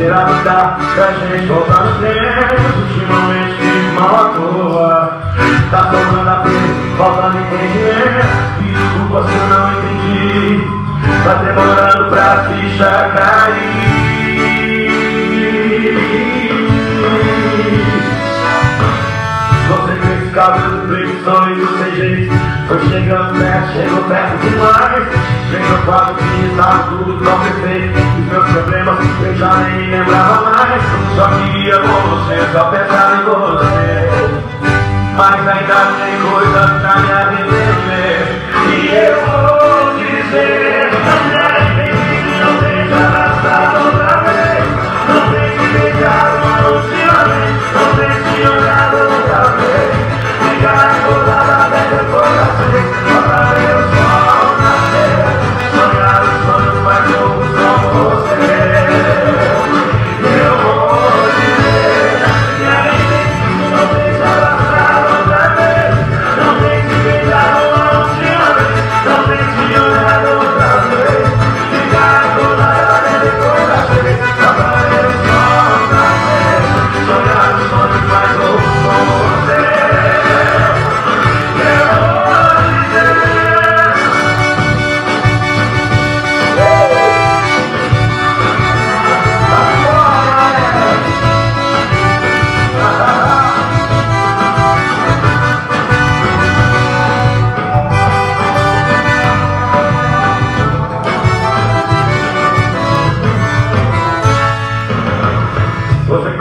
Será que dá pra gente voltar no tempo? Ultimamente mal à toa. Tá sobrando a frente, faltando entendimento. Desculpa se eu não entendi. Tá demorando pra ficha cair. Você com esse cabelo sonho sem jeito Tô chegando perto, chego perto demais Vem meu quadro que está tudo tão perfeito Os meus problemas eu já nem me lembrava mais. Só queria você, só pensava em você. Mas ainda tem coisa pra me arrepender. E eu vou dizer Entonces,